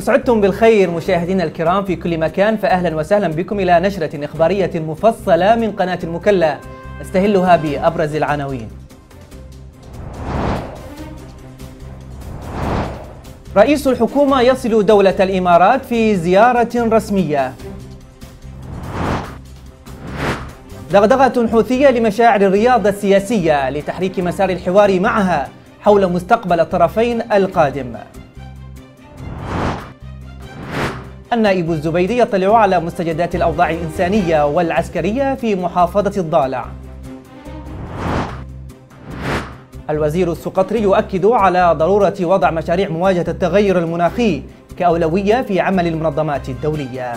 أسعدتم بالخير مشاهدينا الكرام في كل مكان فأهلا وسهلا بكم إلى نشرة إخبارية مفصلة من قناة المكلا نستهلها بأبرز العناوين. رئيس الحكومة يصل دولة الإمارات في زيارة رسمية. دغدغة حوثية لمشاعر الرياض السياسية لتحريك مسار الحوار معها حول مستقبل الطرفين القادم. النائب الزبيدي يطلع على مستجدات الأوضاع الإنسانية والعسكرية في محافظة الضالع. الوزير السقطري يؤكد على ضرورة وضع مشاريع مواجهة التغير المناخي كأولوية في عمل المنظمات الدولية.